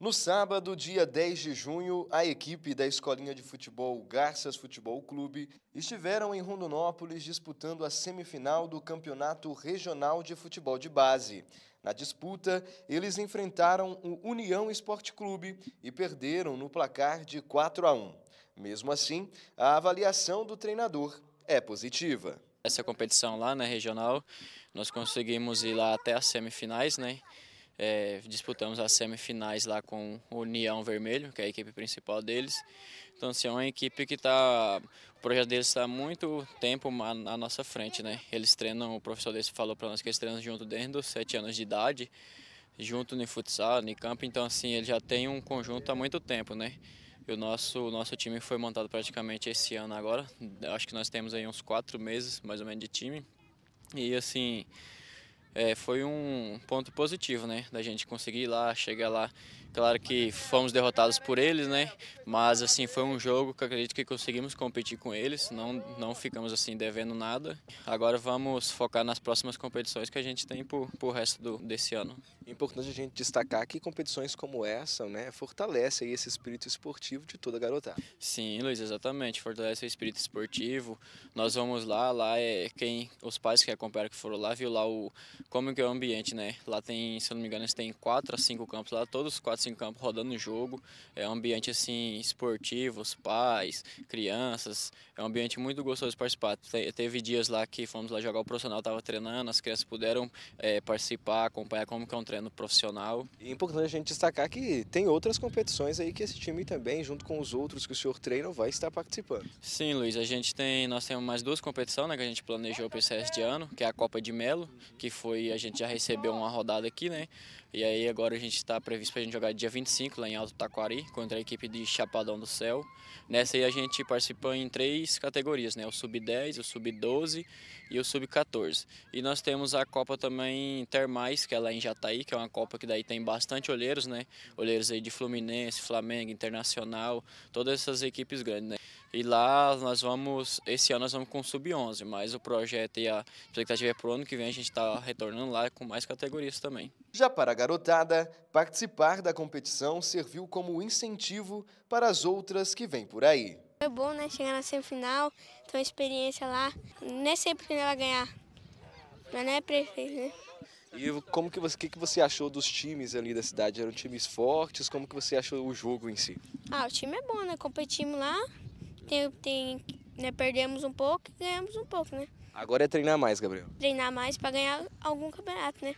No sábado, dia 10 de junho, a equipe da escolinha de futebol Garças Futebol Clube estiveram em Rondonópolis disputando a semifinal do Campeonato Regional de Futebol de Base. Na disputa, eles enfrentaram o União Esporte Clube e perderam no placar de 4 a 1. Mesmo assim, a avaliação do treinador é positiva. Essa competição lá na regional, nós conseguimos ir lá até as semifinais, né? É, disputamos as semifinais lá com o União Vermelho, que é a equipe principal deles. Então, assim, é uma equipe que está. O projeto deles está muito tempo à nossa frente, né? Eles treinam, o professor deles falou para nós que eles treinam junto desde os 7 anos de idade, junto no futsal, no campo. Então, assim, eles já têm um conjunto há muito tempo, né? O nosso, o nosso time foi montado praticamente esse ano agora. Acho que nós temos aí uns quatro meses, mais ou menos, de time. E, assim, é, foi um ponto positivo, né? Da gente conseguir ir lá, chegar lá. Claro que fomos derrotados por eles, né? Mas assim foi um jogo que acredito que conseguimos competir com eles, não não ficamos assim devendo nada. Agora vamos focar nas próximas competições que a gente tem por, por resto do, desse ano. Importante a gente destacar que competições como essa, né, fortalece esse espírito esportivo de toda a garotada. Sim, Luiz, exatamente, fortalece o espírito esportivo. Nós vamos lá, lá é quem os pais que acompanharam que foram lá viu lá o como que é o ambiente, né? Lá tem, se eu não me engano, tem quatro a cinco campos lá, todos os quatro, cinco campos rodando o jogo. É um ambiente assim esportivo, os pais, crianças. É um ambiente muito gostoso de participar. Te, teve dias lá que fomos lá jogar o profissional, estava treinando, as crianças puderam é, participar, acompanhar como que é um treino profissional. E é importante a gente destacar que tem outras competições aí que esse time também, junto com os outros que o senhor treina, vai estar participando. Sim, Luiz, a gente tem, nós temos mais duas competições, né, que a gente planejou para esse de ano, que é a Copa de Melo, que foi a gente já recebeu uma rodada aqui, né? E aí agora a gente está previsto para a gente jogar dia 25 lá em Alto Taquari contra a equipe de Chapadão do Céu. Nessa aí a gente participou em três categorias, né? O sub-10, o sub-12 e o sub-14. E nós temos a Copa também Termais, que é lá em Jataí, que é uma Copa que daí tem bastante olheiros, né? Olheiros aí de Fluminense, Flamengo, Internacional, todas essas equipes grandes, né? E lá nós vamos, esse ano nós vamos com sub-11, mas o projeto e a expectativa é para o ano que vem a gente está retornando lá com mais categorias também. Já para a garotada, participar da competição serviu como incentivo para as outras que vêm por aí. É bom, né? Chegar na semifinal, ter uma experiência lá. Nem sempre que ela ganhar, mas não é prefeito, né? E como que você, que, que você achou dos times ali da cidade? Eram times fortes? Como que você achou o jogo em si? Ah, o time é bom, né? Competimos lá, tem, tem né, perdemos um pouco e ganhamos um pouco, né? Agora é treinar mais, Gabriel. Treinar mais para ganhar algum campeonato, né?